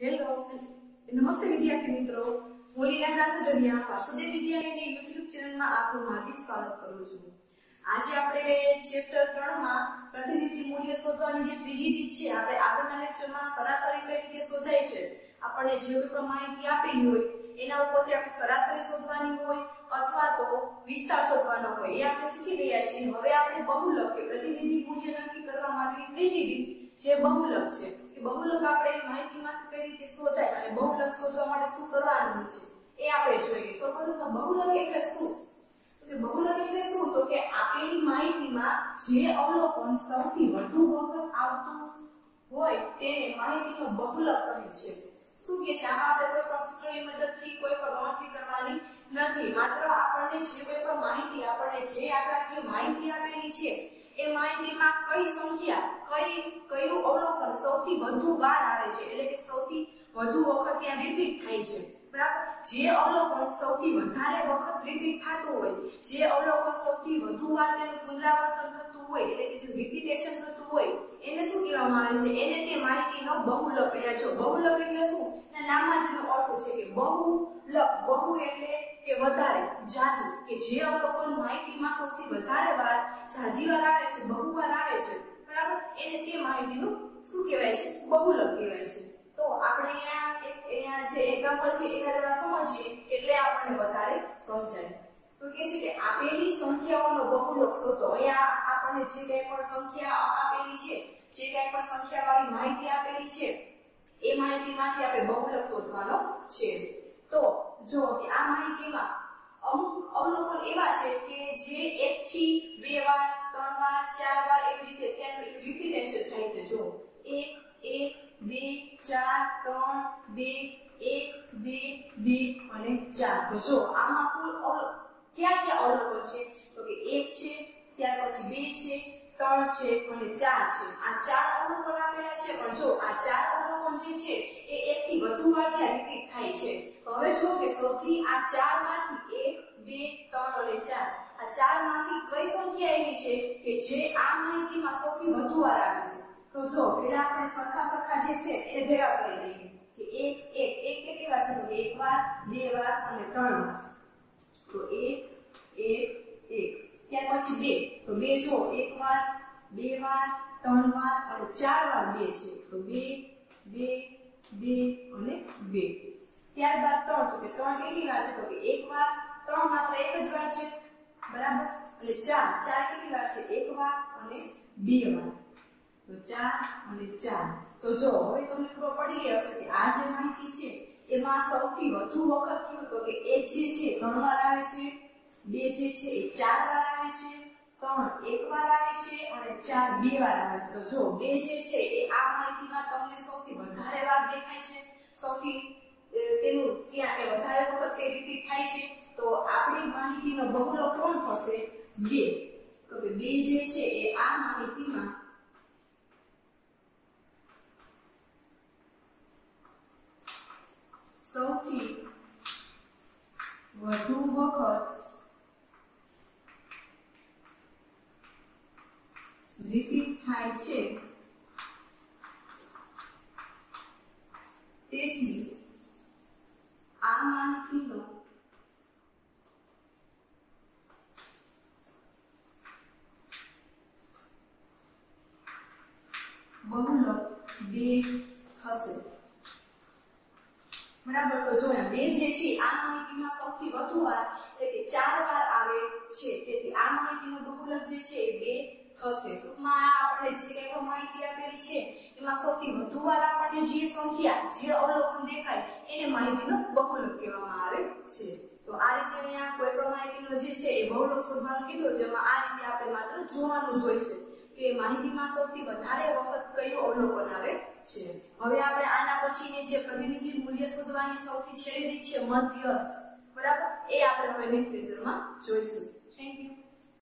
Hello નમસ્તે વિદ્યાર્થી મિત્રો. હું લીના ગાંધીધરિયા વાસુદેવ વિદ્યાલયની યુટ્યુબ ચેનલમાં આપનું હાર્દિક સ્વાગત કરું છું. આજે આપણે ચેપ્ટર 3 માં પ્રતિનિધિ મૂલ્ય શોધવાની જે ત્રીજી રીત છે, આપણે આગળના લેક્ચરમાં સરાસરી કઈ રીતે શોધાય છે, આપણને જે પ્રમાણિતી આપેલી હોય, એના ઉપરથી આપણે સરાસરી શોધવાની હોય, અથવા તો વિસ્તાર શોધવાનો હોય, એ આપણે શીખી ગયા છીએ. હવે આપણે બહુલક કે પ્રતિનિધિ મૂલ્ય નક્કી કરવા માટેની ત્રીજી રીત જે બહુલક છે એ બહુલક આપણે માહિતીમાંથી કઈ રીતે શોધાય અને બહુલક શોધવા માટે શું કરવાનું છે એ આપણે જોઈએ. સૌપ્રથમ બહુલક એટલે શું? તો કે બહુલક એટલે શું? તો કે આપેલી માહિતીમાં જે અવલોકન સૌથી વધુ વખત આવતું હોય તેને માહિતીનો બહુલક કહે છે. શું કે છે? આમાં આપણે કોઈ પણ સૂત્રની મદદથી કોઈ પણ ગણતરી કરવાની નથી. માત્ર આપણને જે કોઈ પણ માહિતી, આપણને જે આંકડાકીય માહિતી આપેલી છે, એ માહિતીમાં કઈ સંખ્યા કઈ, કયું અવલોકન સૌથી વધુ વાર આવે છે? એટલે કે સૌથી વધુ વખત ત્યાં રિપીટ થાય છે. બરાબર? જે અવલોકન સૌથી વધારે વખત રિપીટ થતું હોય, જે અવલોકન સૌથી વધુ વાર તેનું પુનરાવર્તન થતું હોય, એટલે કે રિપીટેશન થતું હોય, એને શું કહેવામાં આવે છે? એને તે માહિતીનો બહુલક એટલે જો બહુલક એટલે શું? નામમાં જ એનો અર્થ છે કે બહુલક, બહુ એટલે કે વધારે, જાજુ. કે જે અવલોકન માહિતીમાં સૌથી વધારે વાર જાજી વાર આવે છે, બહુ વાર આવે છે બરાબર? એને તે માહિતીનું શું કહેવાય છે? બહુલક કહેવાય છે. તો આપણે અહીંયા અહીંયા જે એક્ઝામ્પલ છે, એના દ્વારા સમજીએ એટલે આપણને વધારે સમજાય. તો કે છે કે આપેલી સંખ્યાઓનો બહુલક શોધો. અહીંયા આપણને જે કંઈ પણ સંખ્યા આપેલી છે, જે કંઈ પણ સંખ્યાવાળી માહિતી આપેલી છે, એ માહિતીમાંથી આપણે બહુલક શોધવાનો છે. તો જો આ માહિતીમાં અમુક અવલોકન એવા છે કે જે એક થી બે વાર ત્રણ વાર ચાર વાર એવી રીતે ત્યાં રિપીટેશન થાય છે જો એક એક બે ચાર ત્રણ બે એક બે બે અને ચાર તો જો આમાં કુલ અવલોકન ક્યાં ક્યાં અવલોકન છે તો કે એક છે ત્યાર પછી બે છે ત્રણ છે અને ચાર છે આ ચાર અવલોકન આપેલા છે, પણ જો આ ચાર અવલોકન જે છે, એ એક થી વધુ વાર ત્યાં રિપીટ થાય છે. હવે જો કે સૌથી આ ચારમાંથી એક, બે, ત્રણ અને ચાર. આ ચારમાંથી કઈ સંખ્યા એવી છે કે જે આ માહિતીમાં સૌથી વધુ વાર આવે છે? તો જો પેલા આપણે સરખા સરખા જે છે એ ભેગા કરી દઈએ. કે એક એક એક કેટલી વાર છે? એક વાર, બે વાર અને ત્રણ વાર. તો એક એક એક. ત્યાર પછી બે. તો બે જો, એક વાર, બે વાર, ત્રણ વાર અને ચાર વાર બે છે. તો બે બે બે અને બે. ત્યારબાદ ત્રણ, તો કે ત્રણ કેટલી વાર છે? તો કે એક વાર, ત્રણ માત્ર એક જ વાર છે. બરાબર? અને ચાર ચાર કેટલી વાર છે? એક વાર અને બે વાર. તો ચાર અને ચાર. તો જો, હવે તમને ખબર પડી ગઈ હશે કે આ જે માહિતી છે, એમાં સૌથી વધુ વખત કયું? તો કે એક જે છે, ત્રણ વાર આવે છે, બે જે છે, એ ચાર વાર આવે છે. ત્રણ, એક વાર આવે છે અને ચાર, બે વાર આવે છે. તો જો બે જે છે એ આ માહિતીમાં તમને સૌથી વધારે વાર દેખાય છે. સૌથી તેનું ત્યાં કે વધારે વખત તે રિપીટ થાય છે. તો આપણી માહિતીનો બહુલો કોણ થશે? બે. તો કે બે જે છે એ આ માહિતીમાં સૌથી વધુ વખત રિપીટ થાય છે. તેથી આ માહિતીનો બહુલક બે થશે. બરાબર, તો જોયા બે જે છે આ માહિતીમાં સૌથી વધુ વાર એટલે કે ચાર વાર આવે છે તેથી આ માહિતીનો બહુલક જે છે એ બે થશે ટૂંકમાં આપણે જે કંઈ માહિતી આપેલી છે, એમાં સૌથી વધુ વાર આપણને જે સંખ્યા, જે અવલોકન દેખાય, એને માહિતીનો બહુલક કહેવામાં આવે છે. તો આ રીતે અહીંયા કોઈ પણ માહિતીનો જે છે એ બહુલક શોધવાનું કીધું તેમાં આ રીતે આપણે માત્ર જોવાનું જ હોય છે કે માહિતીમાં સૌથી વધારે વખત કયું અવલોકન આવે છે. હવે આપણે આના પછીની જે પ્રતિનિધિ મૂલ્ય શોધવાની સૌથી છેલ્લી રીત છે મધ્યસ્થ. બરાબર? એ આપણે હવે નેક્સ્ટ જોઈશું. Thank you